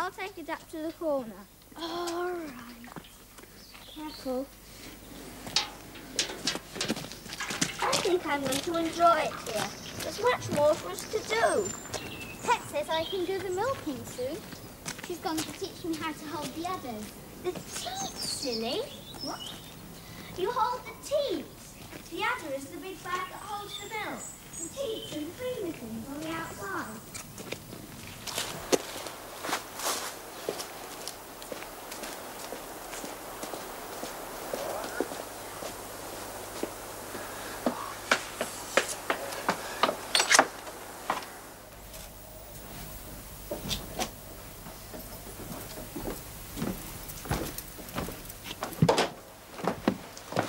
I'll take it up to the corner. All right. Careful. I think I'm going to enjoy it here. There's much more for us to do. Pet says I can do the milking soon. She's going to teach me how to hold the others. The teats, silly. What? You hold the teats. The udder is the big bag that holds the milk. The teats are the creamy things on the outside.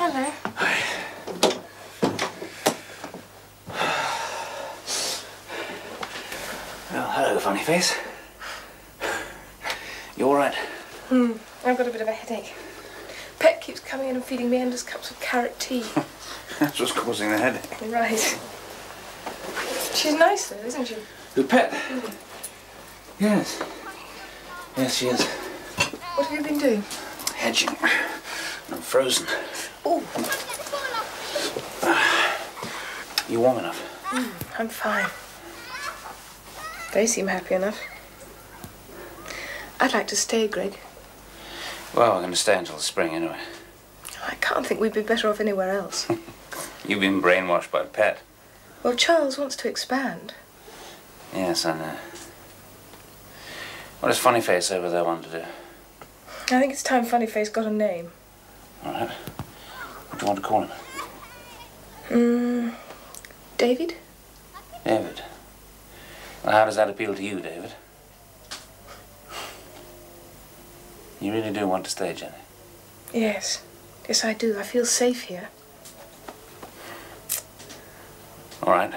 Hello. Well, face. You all right? Hmm. I've got a bit of a headache. Pet keeps coming in and feeding me endless cups of carrot tea. That's what's causing the headache. right. She's nice though, isn't she? The pet? Yes. Yes, she is. What have you been doing? Hedging. I'm frozen. Oh, You warm enough? I'm fine. They seem happy enough. I'd like to stay, Greg. Well, we're going to stay until the spring anyway. I can't think we'd be better off anywhere else. You've been brainwashed by pet. well, Charles wants to expand. Yes, I know. What does Funny Face over there want to do? I think it's time Funny Face got a name. All right. What do you want to call him? Hmm. David? David. Well, how does that appeal to you, David? You really do want to stay, Jenny? Yes. Yes, I do. I feel safe here. All right.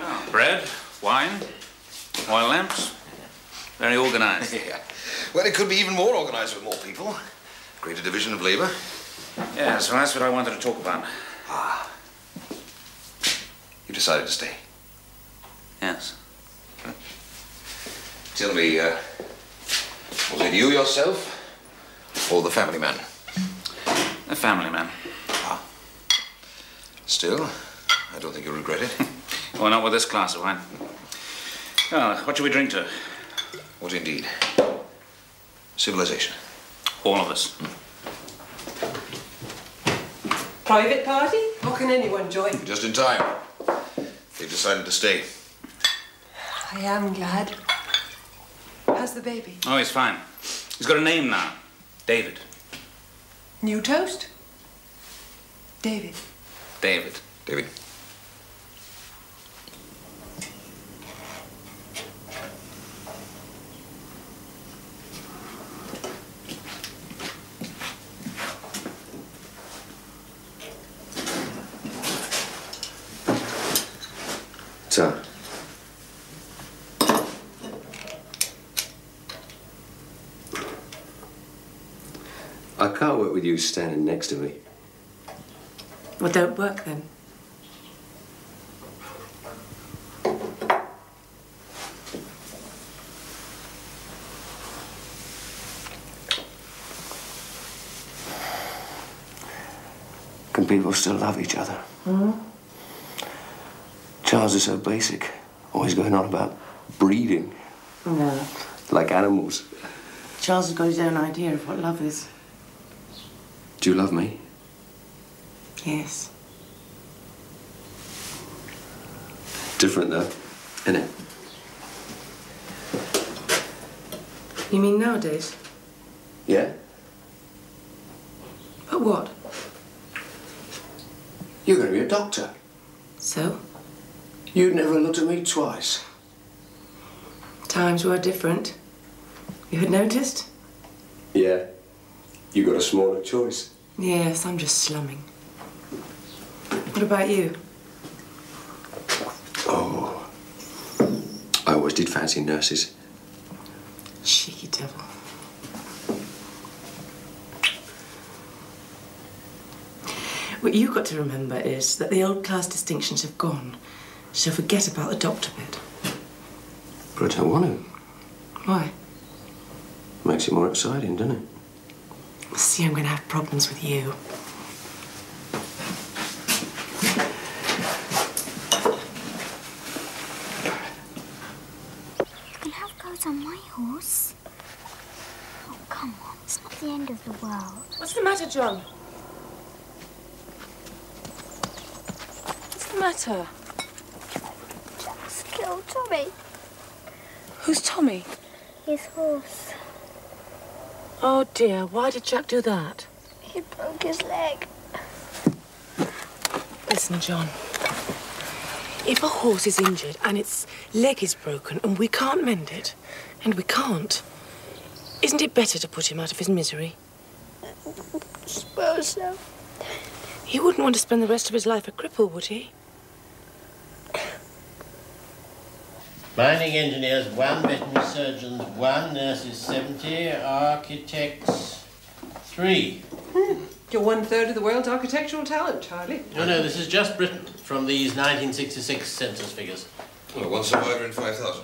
Oh, bread, wine, oil lamps. Very organized. Yeah. Well, it could be even more organised with more people. Greater division of labour. Yeah, so that's what I wanted to talk about. Ah. You decided to stay. Yes. Tell me, uh, was it you yourself or the family man? The family man. Ah. Still, I don't think you'll regret it. Well, not with this glass of wine. Well, what should we drink to? What indeed? Civilization. All of us. Private party? How can anyone join? Just in time. They've decided to stay. I am glad. How's the baby? Oh, he's fine. He's got a name now. David. New toast? David. David. David. Sir. I can't work with you standing next to me. Well, don't work then. Can people still love each other? Hmm? Charles is so basic, always going on about breeding, No. like animals. Charles has got his own idea of what love is. Do you love me? Yes. Different though, innit? You mean nowadays? Yeah? But what? You're going to be a doctor. So? You'd never looked at me twice. Times were different. You had noticed? Yeah. You got a smaller choice. Yes, I'm just slumming. What about you? Oh. I always did fancy nurses. Cheeky devil. What you've got to remember is that the old class distinctions have gone. So forget about the doctor bit. But I don't want to. Why? Makes it more exciting, doesn't it? See, I'm going to have problems with you. You can have goes on my horse. Oh, come on. It's not the end of the world. What's the matter, John? What's the matter? Jack's killed Tommy. Who's Tommy? His horse. Oh dear, why did Jack do that? He broke his leg. Listen, John. If a horse is injured and its leg is broken and we can't mend it, and we can't, isn't it better to put him out of his misery? I Suppose so. He wouldn't want to spend the rest of his life a cripple, would he? Mining engineers, one. Veterinary surgeons, one. Nurses, 70. Architects, three. Hmm. You're one third of the world's architectural talent, Charlie. No, no, this is just Britain from these 1966 census figures. Well, one survivor in 5,000.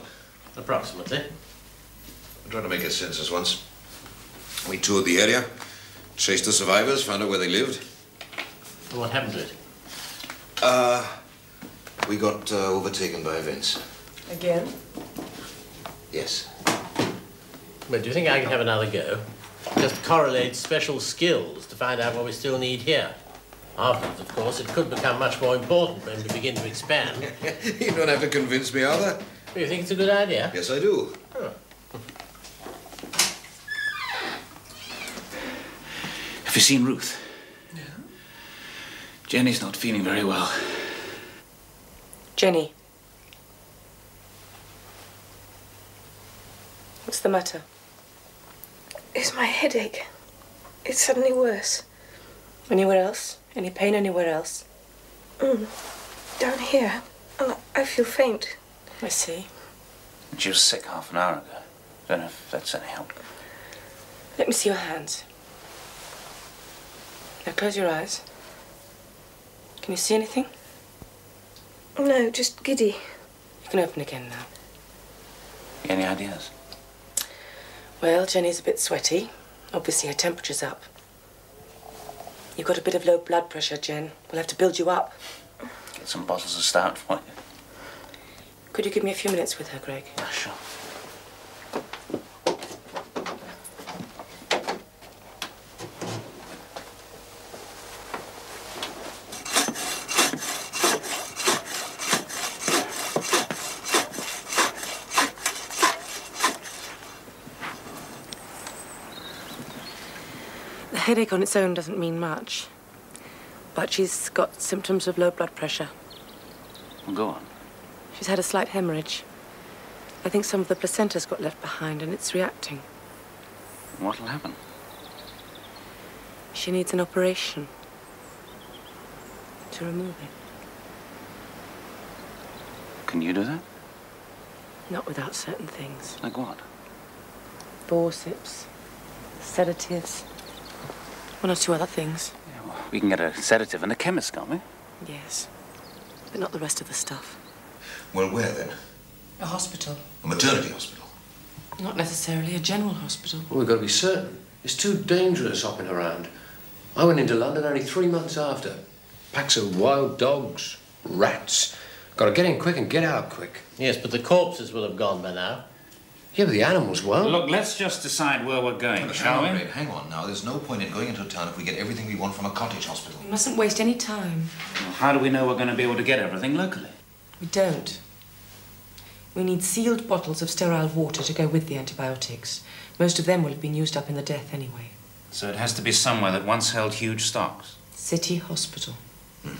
Approximately. I tried to make a census once. We toured the area, chased the survivors, found out where they lived. Well, what happened to it? Uh, we got uh, overtaken by events. Again? Yes. But do you think I can have another go? Just correlate special skills to find out what we still need here. Afterwards, of course, it could become much more important when we begin to expand. you don't have to convince me, Arthur. Do you think it's a good idea? Yes, I do. Have you seen Ruth? Yeah. Jenny's not feeling very well. Jenny. What's the matter? It's my headache. It's suddenly worse. Anywhere else? Any pain anywhere else? Mm. Down here. And I feel faint. I see. She was sick half an hour ago. Don't know if that's any help. Let me see your hands. Now close your eyes. Can you see anything? No, just giddy. You can open again now. Any ideas? Well, Jenny's a bit sweaty. Obviously, her temperature's up. You've got a bit of low blood pressure, Jen. We'll have to build you up. Get some bottles of stout for you. Could you give me a few minutes with her, Greg? Yeah, sure. Headache on its own doesn't mean much. But she's got symptoms of low blood pressure. Well, go on. She's had a slight hemorrhage. I think some of the placenta's got left behind and it's reacting. What'll happen? She needs an operation to remove it. Can you do that? Not without certain things. Like what? Forceps, sedatives, one or two other things. Yeah, well, we can get a sedative and a chemist, can't we? Yes, but not the rest of the stuff. Well, where then? A hospital. A maternity hospital. Not necessarily a general hospital. Well, we've got to be certain. It's too dangerous hopping around. I went into London only three months after. Packs of wild dogs, rats. Got to get in quick and get out quick. Yes, but the corpses will have gone by now. Yeah, but the animals won't. Look, let's just decide where we're going, Hang shall we? Ray, hang on now. There's no point in going into a town if we get everything we want from a cottage hospital. We mustn't waste any time. Well, how do we know we're going to be able to get everything locally? We don't. We need sealed bottles of sterile water to go with the antibiotics. Most of them will have been used up in the death anyway. So it has to be somewhere that once held huge stocks. City Hospital. Hmm.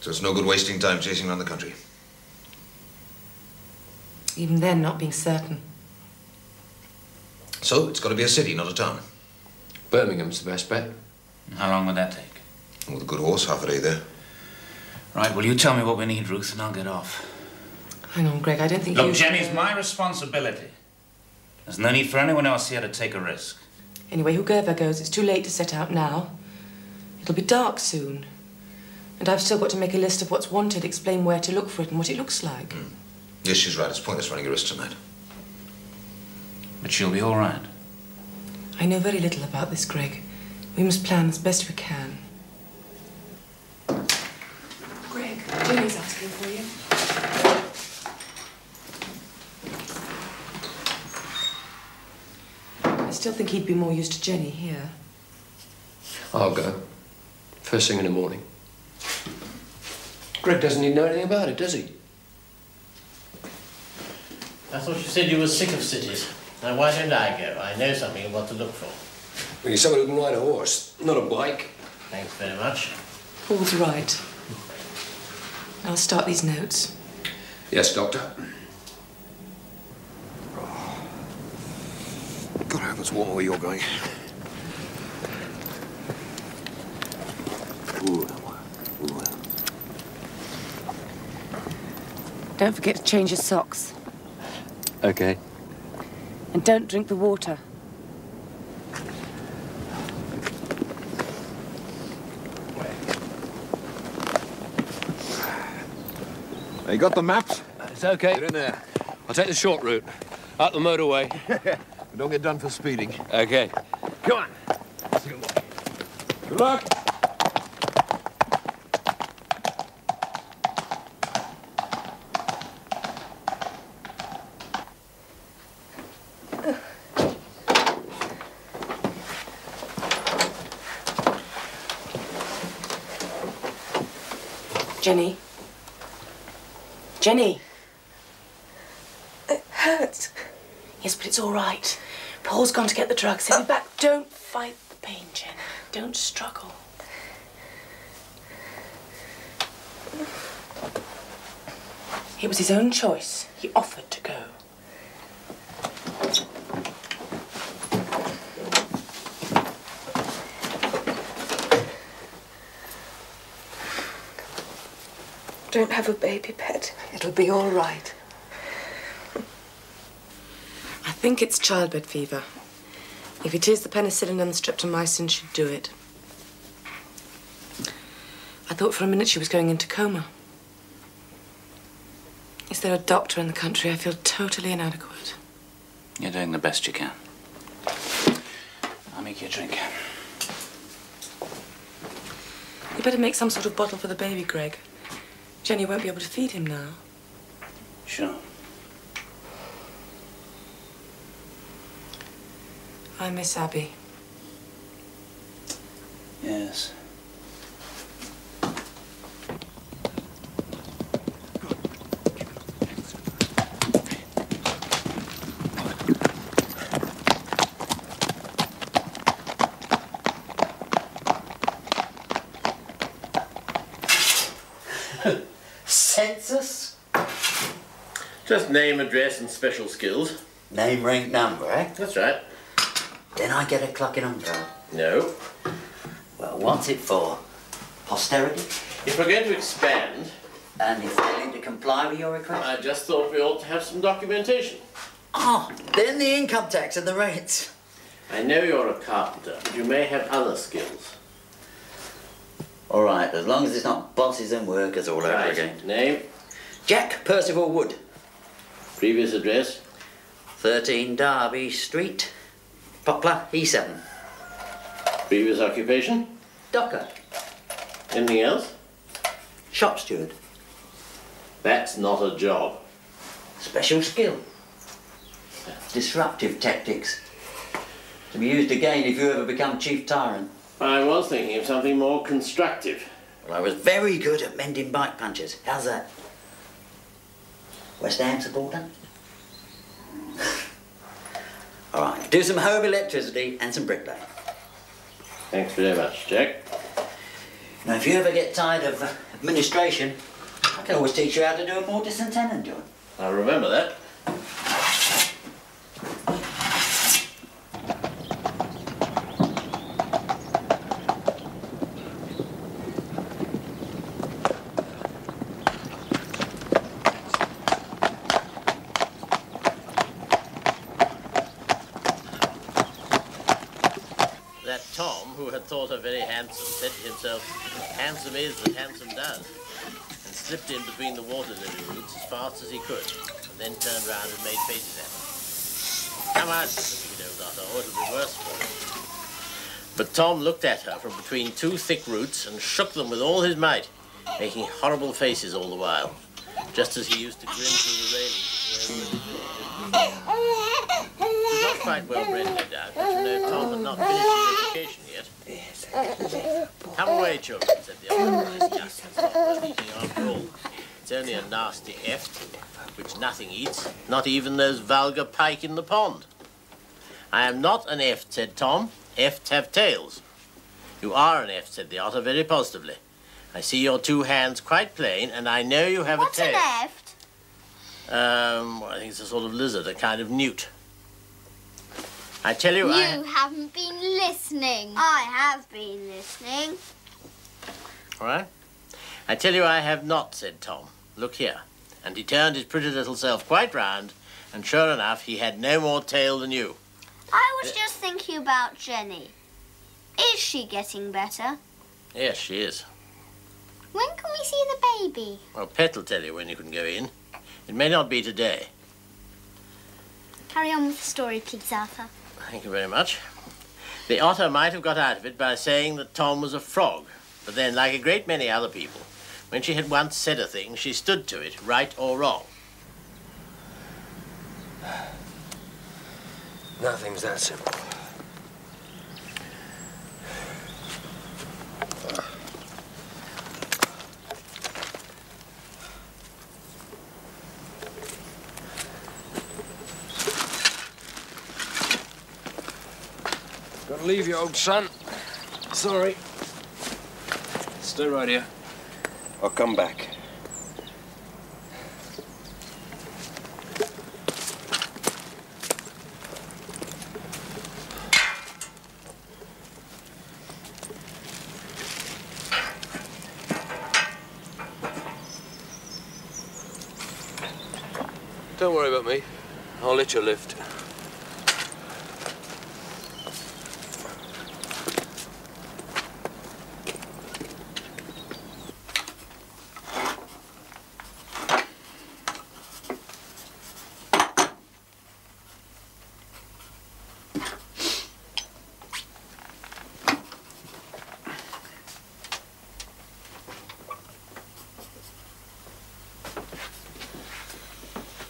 So it's no good wasting time chasing around the country. Even then, not being certain. So it's got to be a city, not a town. Birmingham's the best bet. How long would that take? With a good horse, half a day there. Right, well, you tell me what we need, Ruth, and I'll get off. Hang on, Greg, I don't think you. Look, you... Jenny's my responsibility. There's no need for anyone else here to take a risk. Anyway, whoever goes, it's too late to set out now. It'll be dark soon. And I've still got to make a list of what's wanted, explain where to look for it and what it looks like. Hmm. Yes, she's right. It's pointless running a risk tonight. But she'll be all right. I know very little about this, Greg. We must plan as best we can. Greg, Jenny's asking for you. I still think he'd be more used to Jenny here. I'll go. First thing in the morning. Greg doesn't even know anything about it, does he? I thought you said you were sick of cities. Now, why don't I go? I know something of what to look for. Well, you're someone who can ride a horse, not a bike. Thanks very much. Paul's right. I'll start these notes. Yes, Doctor. God, I hope it's warmer where you're going. Don't forget to change your socks. Okay. And don't drink the water. You got the maps? It's okay. Get in there. I'll take the short route. Out the motorway. Don't get done for speeding. Okay. Come on. Good luck. Jenny. Jenny. It hurts. Yes, but it's all right. Paul's gone to get the drugs. He'll be back. Don't fight the pain, Jenny. Don't struggle. It was his own choice. He offered to go. Don't have a baby pet. It'll be all right. I think it's childbed fever. If it is, the penicillin and the streptomycin should do it. I thought for a minute she was going into coma. Is there a doctor in the country? I feel totally inadequate. You're doing the best you can. I'll make you a drink. You better make some sort of bottle for the baby, Greg. Jenny won't be able to feed him now. Sure. I miss Abby. Yes. Census? Just name, address, and special skills. Name, rank, number, eh? That's right. Then I get a clocking on card. No. Well, what's it for? Posterity? If we're going to expand, And if failing to comply with your request? I just thought we ought to have some documentation. Ah, then the income tax and the rates. I know you're a carpenter, but you may have other skills. All right, as long as it's not bosses and workers all over Right. again. Name, Jack Percival Wood, previous address, 13 Derby Street, Poplar, E7. previous occupation. Docker, Anything else? shop steward, That's not a job. special skill. Disruptive tactics. To be used again if you ever become chief tyrant. I was thinking of something more constructive. Well, I was very good at mending bike punches. How's that? West Ham supporter? All right, do some home electricity and some bricklaying. Thanks very much, Jack. Now, if you ever get tired of administration, I can always teach you how to do a mortise and tenon joint. I'll remember that. That Tom, who had thought her very handsome, said to himself, handsome is that handsome does, and slipped in between the water lily roots as fast as he could, and then turned round and made faces at her. Come out, said the wicked old otter, or it'll be worse for you. But Tom looked at her from between two thick roots and shook them with all his might, making horrible faces all the while, just as he used to grin through the railing. He was not quite well bred, no doubt, but you know Tom had not finished his education. Come away, children, said the dust is not after all. It's only a nasty eft, which nothing eats, not even those vulgar pike in the pond. I am not an eft, said Tom. Efts have tails. You are an eft, said the otter very positively. I see your two hands quite plain, and I know you have What's a tail. What's an eft? Um, I think it's a sort of lizard, a kind of newt. I tell you, I You I... haven't been listening. I have been listening. All right. I tell you, I have not, said Tom. Look here. And he turned his pretty little self quite round, and sure enough, he had no more tail than you. I was uh, just thinking about Jenny. Is she getting better? Yes, she is. When can we see the baby? Well, Pet will tell you when you can go in. It may not be today. Carry on with the story, please, Arthur. Thank you very much. The otter might have got out of it by saying that Tom was a frog, but then, like a great many other people, when she had once said a thing, she stood to it, right or wrong. Nothing's that simple. Leave you, old son. Sorry. Stay right here. I'll come back. Don't worry about me. I'll let you lift.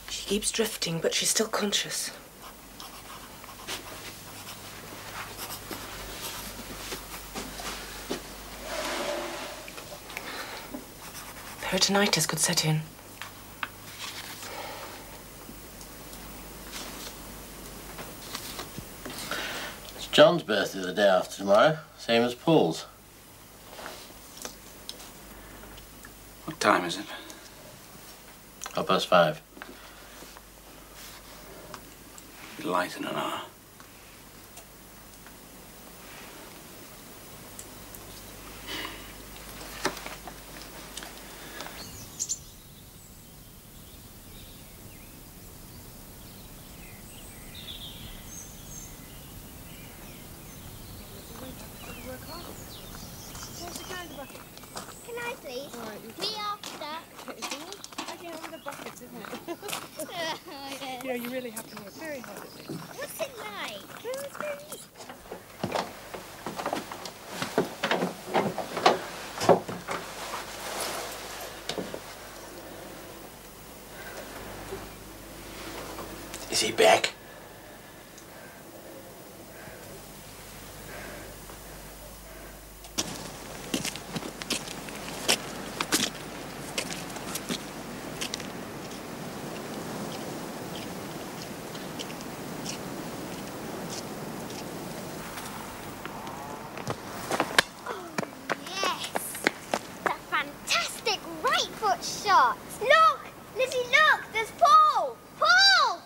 She keeps drifting, but she's still conscious. Peritonitis could set in. It's John's birthday the day after tomorrow, same as Paul's. What time is it? Half past five. Light in an hour. Can I please? Me after. Yeah, you really have to work very hard at this. What's it like? Is he back? Yes! It's a fantastic right foot shot. Look! Lizzie, look! There's Paul! Paul!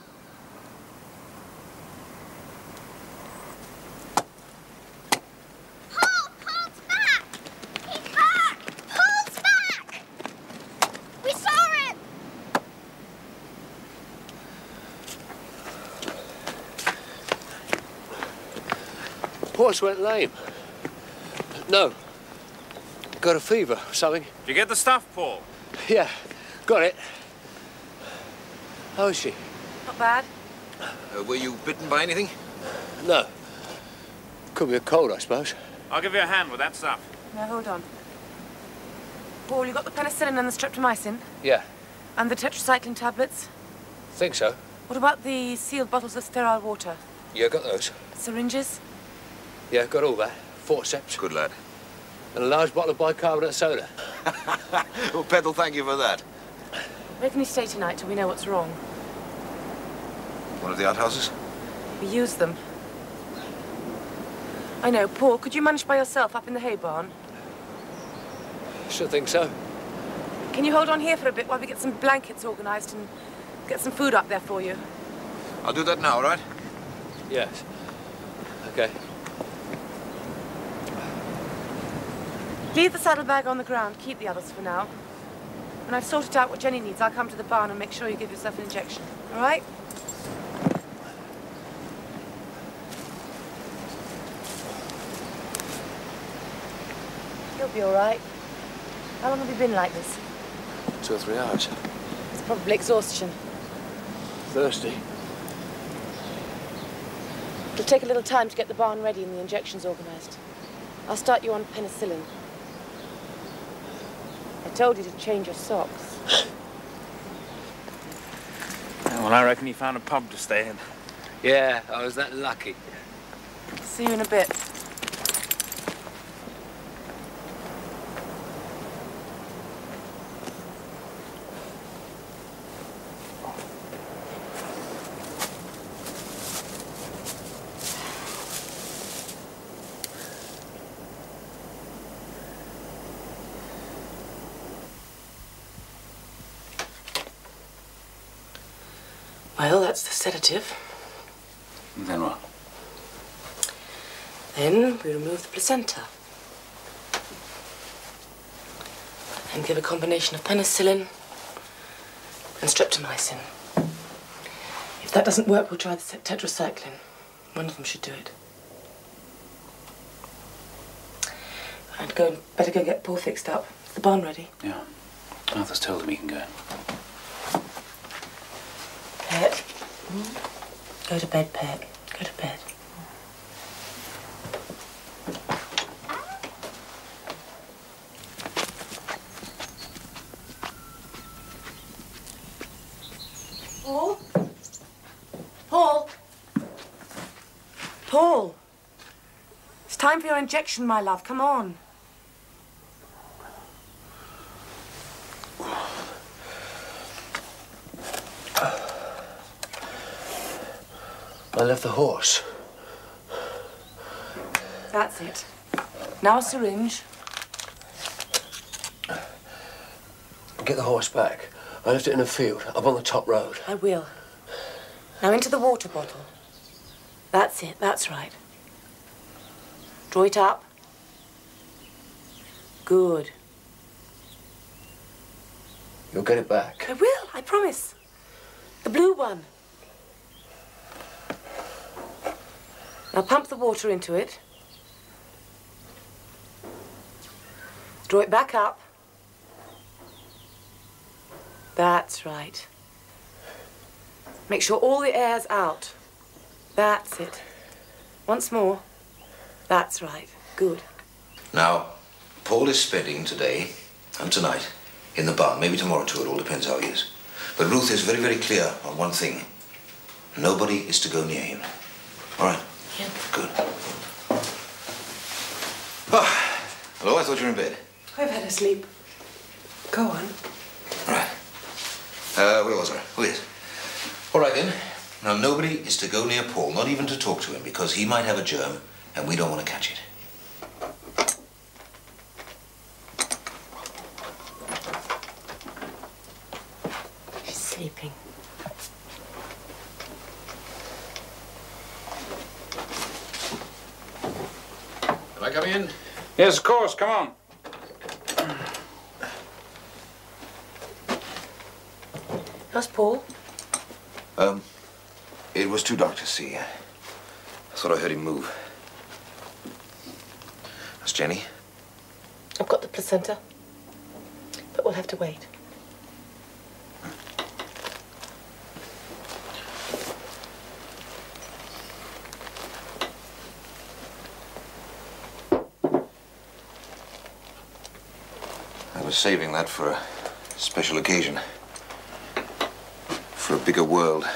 Paul! Paul's back! He's back! Paul's back! We saw him! Horse went lame. No. Got a fever or something. Did you get the stuff, Paul? Yeah, got it. How is she? Not bad. Uh, were you bitten by anything? No. Could be a cold, I suppose. I'll give you a hand with that stuff. Now, hold on. Paul, you got the penicillin and the streptomycin? Yeah, And the tetracycline tablets? think so. What about the sealed bottles of sterile water? Yeah, got those. Syringes? Yeah, got all that. Forceps. Good lad. And a large bottle of bicarbonate soda. well, Peddle, thank you for that. Where can you stay tonight till we know what's wrong? One of the outhouses? We use them. I know. Paul, could you manage by yourself up in the hay barn? Should think so. Can you hold on here for a bit while we get some blankets organised and get some food up there for you? I'll do that now, all right? Yes. Okay. Leave the saddlebag on the ground. Keep the others for now. When I've sorted out what Jenny needs, I'll come to the barn and make sure you give yourself an injection. All right? You'll be all right. How long have you been like this? Two or three hours. It's probably exhaustion. Thirsty. It'll take a little time to get the barn ready and the injections organised. I'll start you on penicillin. I told you to change your socks. Well, I reckon you found a pub to stay in. Yeah, I was that lucky. See you in a bit. Well, that's the sedative. Then what? Then we remove the placenta. And give a combination of penicillin and streptomycin. If that doesn't work, we'll try the tetracycline. One of them should do it. I'd go, better go get Paul fixed up. Is the barn ready? Yeah. Arthur's told him he can go. Pet. Go to bed, Pet. Go to bed. Paul? Paul? Paul? It's time for your injection, my love. Come on. Left the horse. That's it. Now a syringe. Get the horse back. I left it in a field, up on the top road. I will. Now into the water bottle. That's it, that's right. Draw it up. Good. You'll get it back. I will, I promise. The blue one. Now pump the water into it. Draw it back up. That's right. Make sure all the air's out. That's it. Once more. That's right. Good. Now, Paul is spending today and tonight in the barn, maybe tomorrow too, it all depends how he is. But Ruth is very, very clear on one thing. Nobody is to go near him. All right? Good. Ah, hello, I thought you were in bed. I've had a sleep. Go on. All right. Uh, where was I? Oh, yes. All right, then. Now, nobody is to go near Paul, not even to talk to him, because he might have a germ, and we don't want to catch it. She's sleeping. Can I come in? Yes, of course. Come on. How's Paul? Um, it was too dark to see. I thought I heard him move. That's Jenny. I've got the placenta. But we'll have to wait. Saving that for a special occasion. For a bigger world.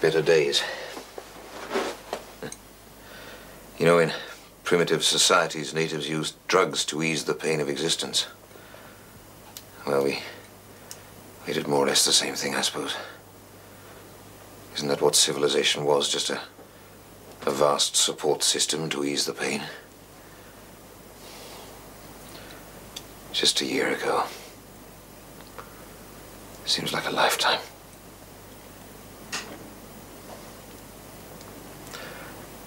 Better days. You know, in primitive societies, natives used drugs to ease the pain of existence. Well, we, we did more or less the same thing, I suppose. Isn't that what civilization was? Just a, a vast support system to ease the pain? Just a year ago. Seems like a lifetime.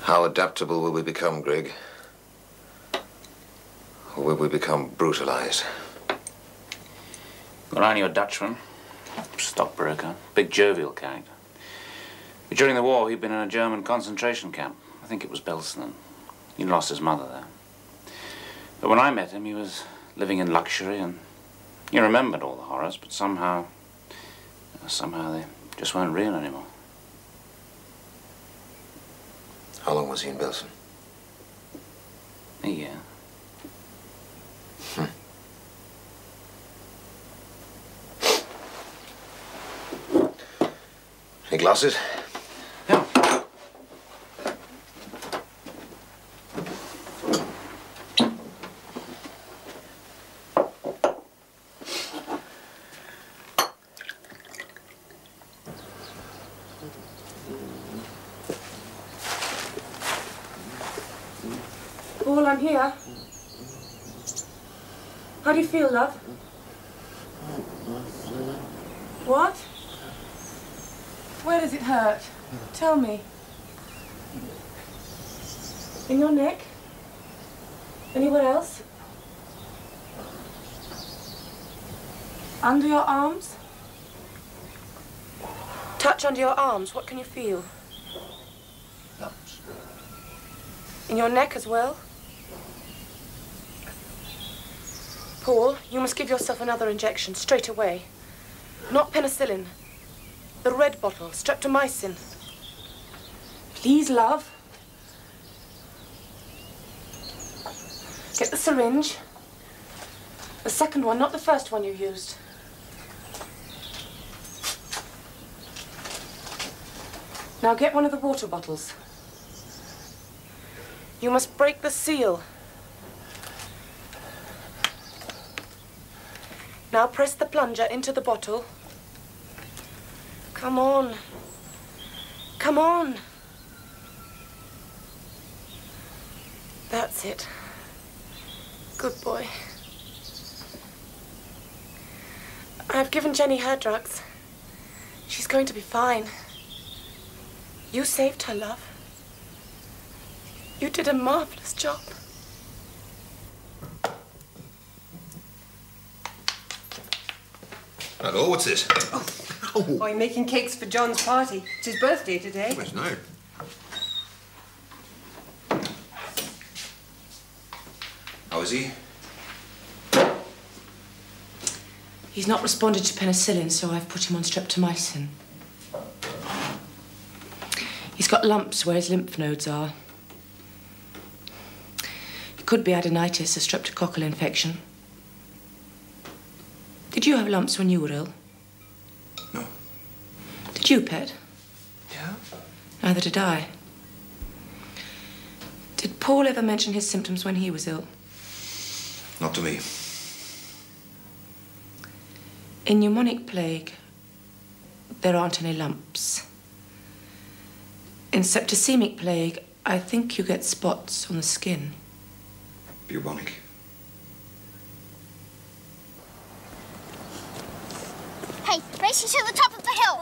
How adaptable will we become, Greg? Or will we become brutalized? Well, I knew a Dutchman, stockbroker, big jovial character. But during the war, he'd been in a German concentration camp. I think it was Belsen. He'd lost his mother there. But when I met him, he was living in luxury and he remembered all the horrors, but somehow, somehow they just weren't real anymore. How long was he in Belsen? A year. Hmm. Any glasses? Paul, I'm here. How do you feel, love? What? Where does it hurt? Tell me. In your neck? Anywhere else? Under your arms? Touch under your arms. What can you feel? In your neck as well? Paul, you must give yourself another injection straight away. Not penicillin. The red bottle, streptomycin. Please, love. Get the syringe. The second one, not the first one you used. Now get one of the water bottles. You must break the seal. Now press the plunger into the bottle. Come on. Come on. That's it. Good boy. I've given Jenny her drugs. She's going to be fine. You saved her, love. You did a marvelous job. Hello, what's this? Oh, oh. I'm making cakes for John's party. It's his birthday today. Yes, no. How is he? He's not responded to penicillin, so I've put him on streptomycin. He's got lumps where his lymph nodes are. It could be adenitis, a streptococcal infection. Did you have lumps when you were ill? No. Did you, Pet? Yeah? Neither did I. Did Paul ever mention his symptoms when he was ill? Not to me. In pneumonic plague, there aren't any lumps. In septicemic plague, I think you get spots on the skin. Bubonic. Racing to the top of the hill.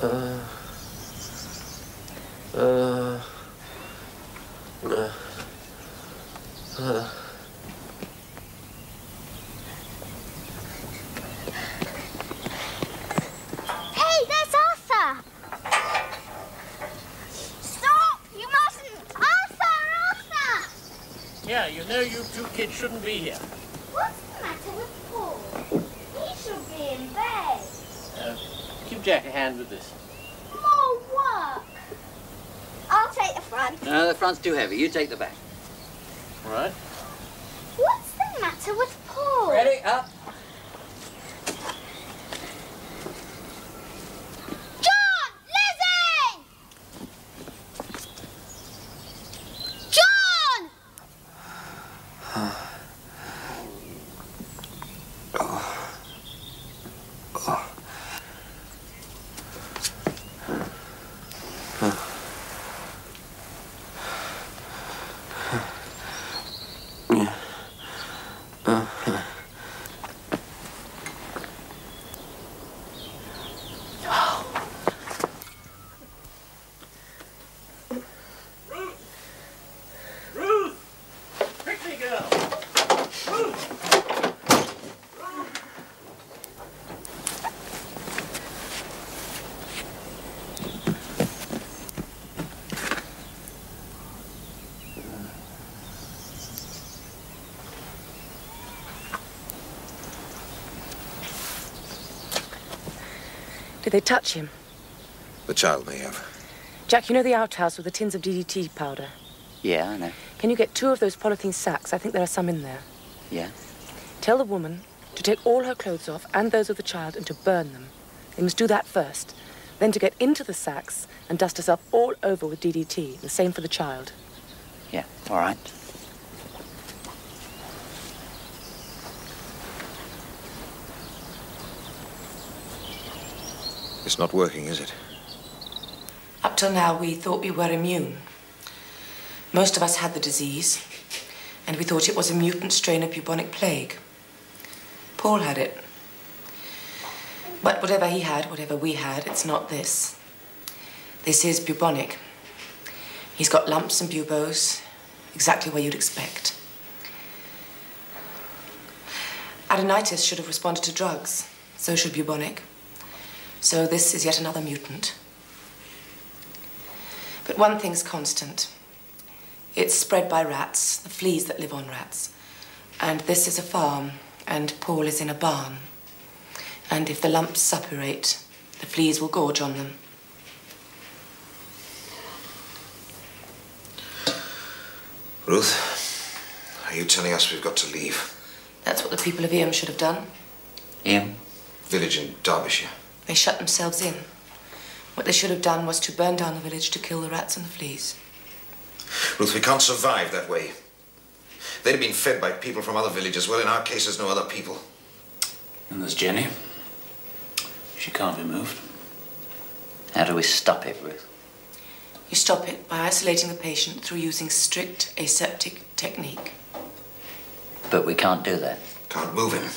Uh. Uh. Uh. Hey, there's Arthur. Here, you know you two kids shouldn't be here. What's the matter with Paul? He should be in bed. Uh, give Jack a hand with this. More work. I'll take the front. No, the front's too heavy. You take the back. All right. What's the matter with Paul? Ready? Up. John! Lizzie! John! Ruth! Quickly, girl! Ruth! Did they touch him? The child may have. Jack, you know the outhouse with the tins of DDT powder? Yeah, I know. Can you get two of those polythene sacks? I think there are some in there. Yeah. Tell the woman to take all her clothes off and those of the child and to burn them. They must do that first. Then to get into the sacks and dust herself all over with DDT. The same for the child. Yeah. All right. It's not working, is it? Up till now, we thought we were immune. Most of us had the disease, and we thought it was a mutant strain of bubonic plague. Paul had it. But whatever he had, whatever we had, it's not this. This is bubonic. He's got lumps and buboes, exactly where you'd expect. Adenitis should have responded to drugs, so should bubonic. So this is yet another mutant. But one thing's constant. It's spread by rats, the fleas that live on rats. And this is a farm, and Paul is in a barn. And if the lumps suppurate, the fleas will gorge on them. Ruth, are you telling us we've got to leave? That's what the people of Eyam should have done. Eyam? Village in Derbyshire. They shut themselves in. What they should have done was to burn down the village to kill the rats and the fleas. Ruth, we can't survive that way. They'd have been fed by people from other villages. Well, in our case, there's no other people. And there's Jenny. She can't be moved. How do we stop it, Ruth? You stop it by isolating the patient through using strict aseptic technique. But we can't do that. Can't move him.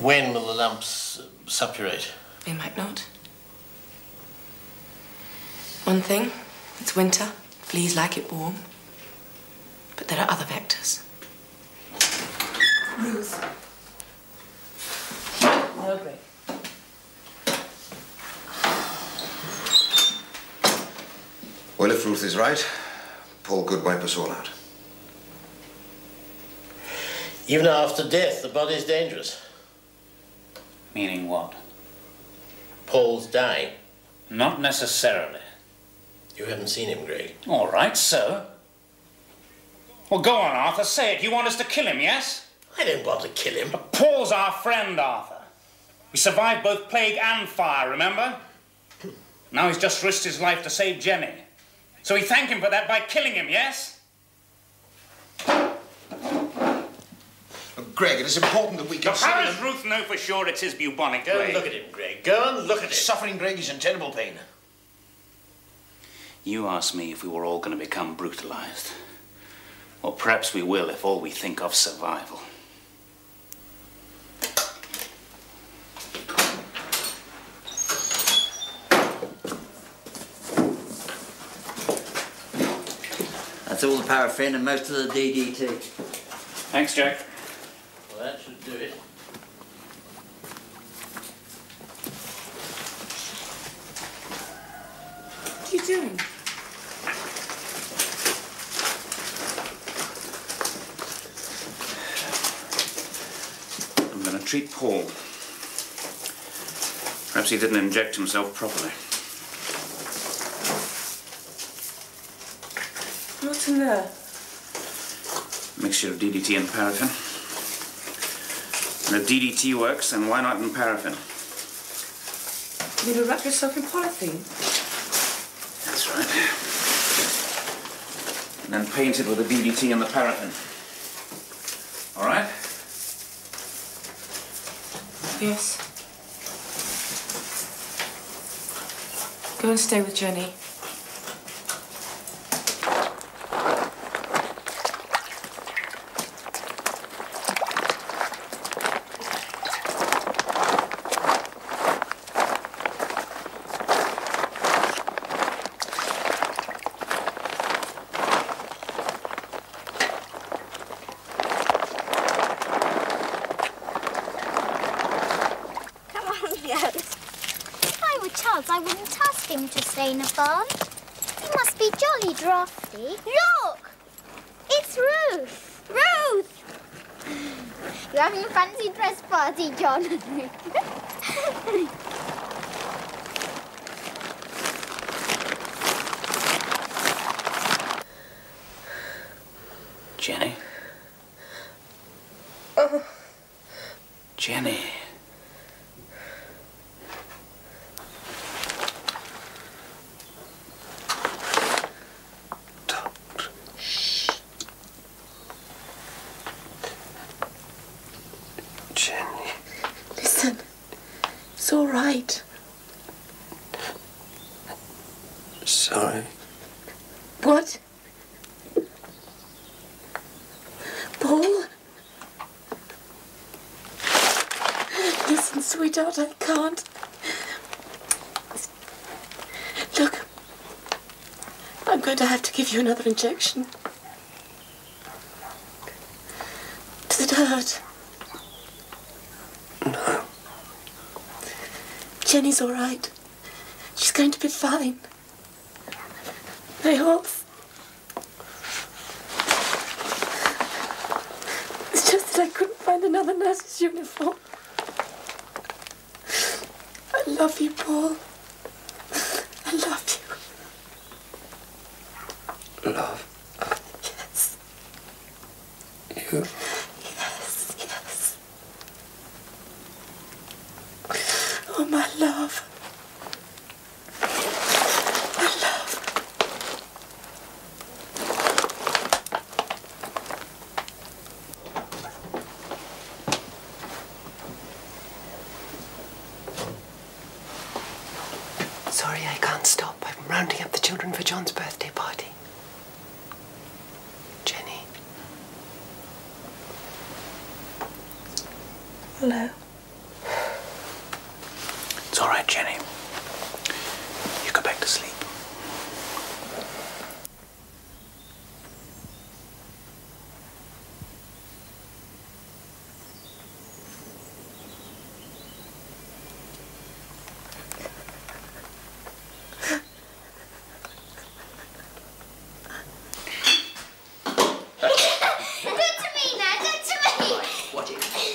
When will the lumps suppurate? They might not. One thing, it's winter. Fleas like it warm. But there are other vectors. Ruth. No, Greg. Well, if Ruth is right, Paul could wipe us all out. Even after death, the body's dangerous. Meaning what? Paul's dying. Not necessarily. You haven't seen him, Greg. All right, so. Well, go on, Arthur. Say it. You want us to kill him, yes? I don't want to kill him. But Paul's our friend, Arthur. We survived both plague and fire, remember? Now he's just risked his life to save Jenny. So we thank him for that by killing him, yes? Greg, it is important that we But consider... how does Ruth know for sure it's his bubonic Go and look at him, Greg. Go and look at him. Suffering Greg is in terrible pain. You asked me if we were all going to become brutalized. Or perhaps we will if all we think of survival. That's all the paraffin and most of the DDT. Thanks, Jack. That should do it. What are you doing? I'm going to treat Paul. Perhaps he didn't inject himself properly. What's in there? Mixture of DDT and paraffin. If DDT works, and why not in paraffin? You to wrap yourself in polythene? That's right. And then paint it with the DDT and the paraffin. All right? Yes. Go and stay with Jenny. Come on, Rose. If I were Charles, I wouldn't ask him to stay in a barn. He must be jolly drafty. Look! It's Ruth! Ruth! You're having a fancy dress John. Jenny? Oh, Jenny. Jenny. listen. It's all right. Sorry. What? Paul? Listen, sweetheart, I can't. Look, I'm going to another injection. Does it hurt? No. Jenny's all right. She's going to be fine. I hope. It's just that I couldn't find another nurse's uniform. I love you, Paul. I love you. Love. Yes, You. yes, yes. Oh, my love. My love. Sorry, I can't stop. I'm rounding up the children for John's birthday party. Jenny. Hello. It's all right, Jenny. You go back to sleep. do it to me now, do it to me! Watch it.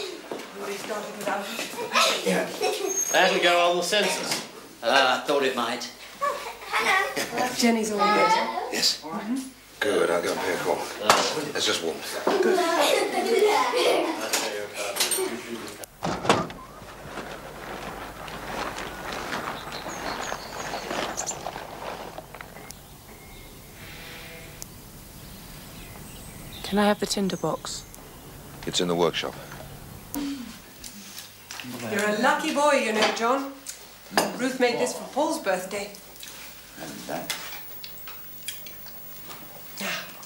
That'll go on the census. Ah, I thought it might. Jenny's all right. Yes? Good, I'll go and pay a call. Let's just walk. Can I have the tinder box? It's in the workshop. You're a lucky boy, you know, John. Ruth made this for Paul's birthday.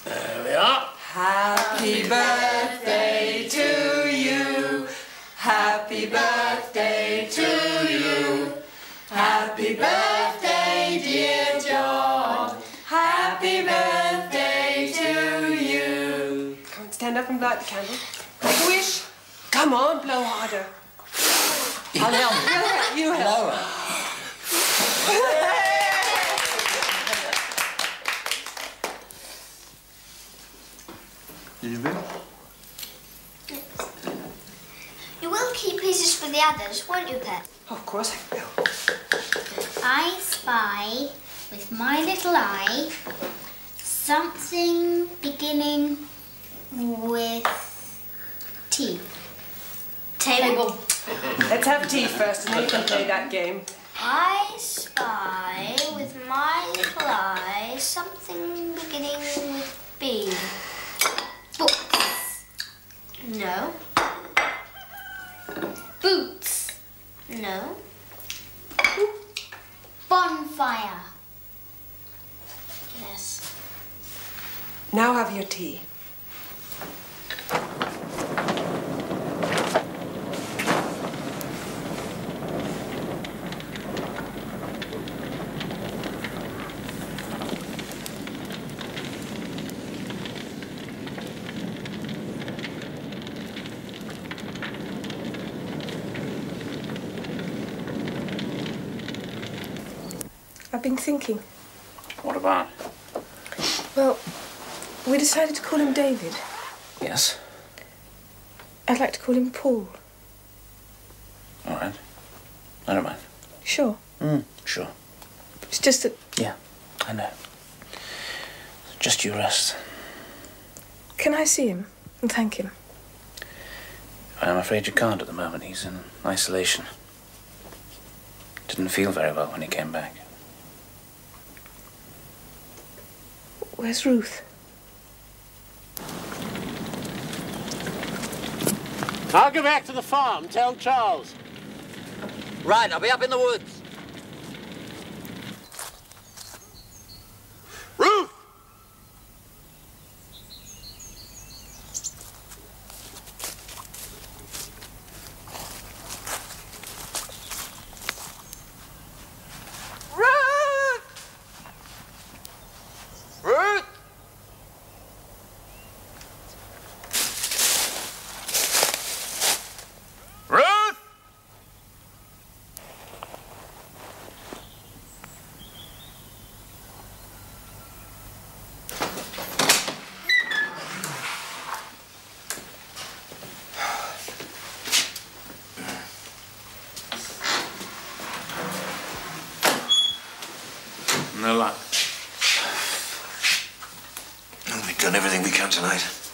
There we are. Happy birthday to you. Happy birthday to you. Happy birthday, Come on, stand up and light the candle. Make a wish. Come on, blow harder. I'll help You help. You Lower. You will keep pieces for the others, won't you, Pet? of course I will. I spy with my little eye something beginning with T. Table. Let's have tea first and then you can play that game. I spy with my little eye something beginning with B. Books. No. Boots. No. Bonfire. Yes. Now have your tea. I've been thinking. What about? Well, we decided to call him David. Yes. I'd like to call him Paul. All right. I don't mind. Sure. Mm, sure. It's just that. Yeah, I know. Just you rest. Can I see him and thank him? I'm afraid you can't at the moment. He's in isolation. Didn't feel very well when he came back. Where's Ruth? I'll go back to the farm. Tell Charles. Right, I'll be up in the woods. Ruth! Ruth! Ruth! Ruth! No luck. Well, we've done everything we can tonight.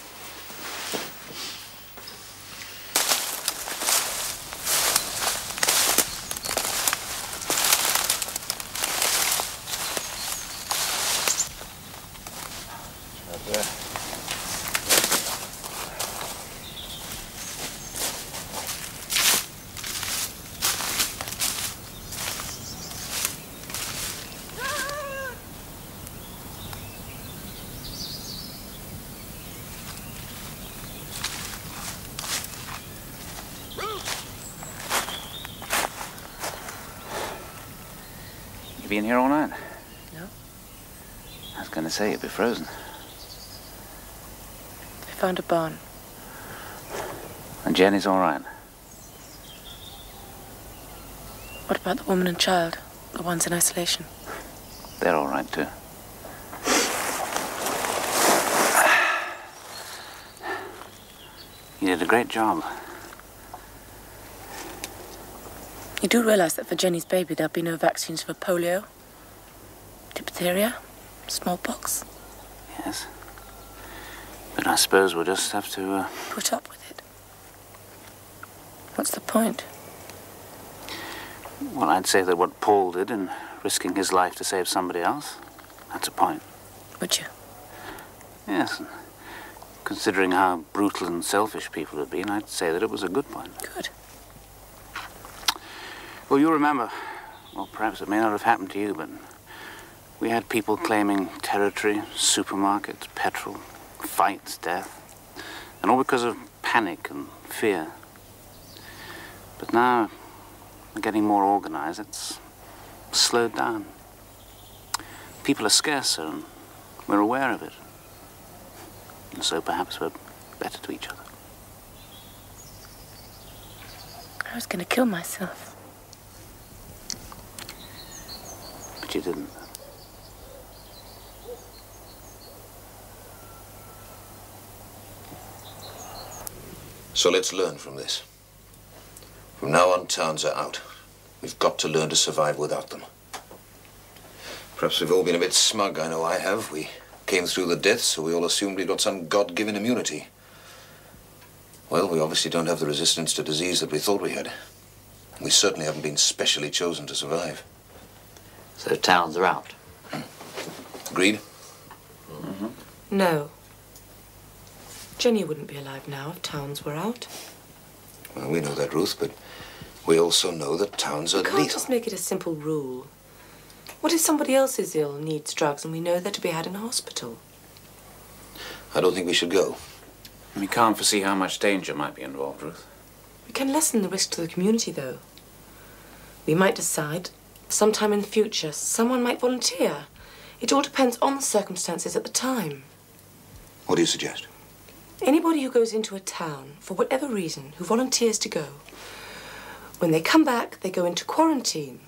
Say you'd be frozen. I found a barn. And Jenny's all right. What about the woman and child? The ones in isolation? They're all right too. You did a great job. You do realize that for Jenny's baby there'll be no vaccines for polio, diphtheria, smallpox. Yes. But I suppose we'll just have to. Uh, Put up with it. What's the point? well, I'd say that what Paul did in risking his life to save somebody else, that's a point. Would you? Yes. Considering how brutal and selfish people have been, I'd say that it was a good point. Good. Well, you remember, well, perhaps it may not have happened to you, but we had people claiming territory, supermarkets, petrol, fights, death, and all because of panic and fear. But now, we're getting more organized. It's slowed down. People are scarcer, and we're aware of it. And so perhaps we're better to each other. I was going to kill myself. But you didn't. So let's learn from this. From now on, towns are out. We've got to learn to survive without them. Perhaps we've all been a bit smug, I know I have. We came through the death, so we all assumed we'd got some God-given immunity. Well, we obviously don't have the resistance to disease that we thought we had. We certainly haven't been specially chosen to survive. So towns are out. Agreed? Mm-hmm. No. Jenny wouldn't be alive now if towns were out. Well, we know that, Ruth, but we also know that towns are You can't lethal. just make it a simple rule. What if somebody else is ill and needs drugs and we know they're to be had in a hospital? I don't think we should go. We can't foresee how much danger might be involved, Ruth. We can lessen the risk to the community, though. We might decide, sometime in the future, someone might volunteer. It all depends on the circumstances at the time. What do you suggest? Anybody who goes into a town, for whatever reason, who volunteers to go, when they come back, they go into quarantine.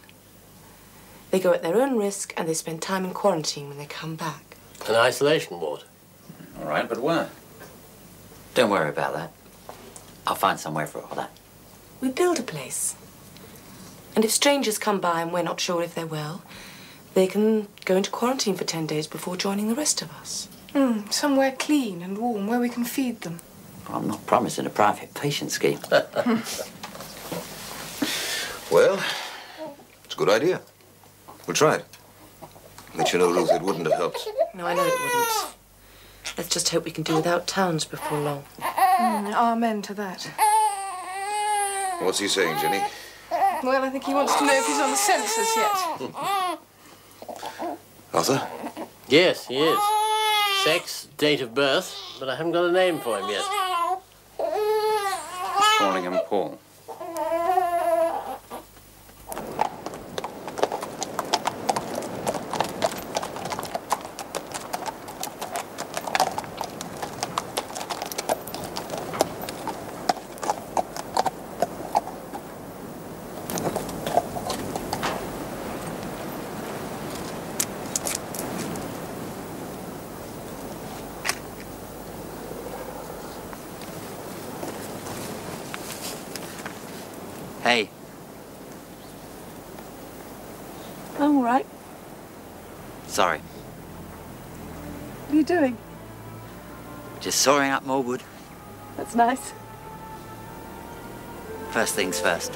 They go at their own risk and they spend time in quarantine when they come back. An isolation ward. All right, but where? Don't worry about that. I'll find somewhere for all that. We build a place. And if strangers come by and we're not sure if they're well, they can go into quarantine for 10 days before joining the rest of us. Mm, somewhere clean and warm where we can feed them. I'm not promising a private patient scheme. Well, it's a good idea. We'll try it. But you know, Ruth, it wouldn't have helped. No, I know it wouldn't. Let's just hope we can do without towns before long. Mm, amen to that. What's he saying, Jenny? Well, I think he wants to know if he's on the census yet. Arthur? Yes, he is. Sex, date of birth, but I haven't got a name for him yet. Calling him Paul. Hey, I'm all right. sorry. What are you doing? Just sawing up more wood. That's nice. First things first.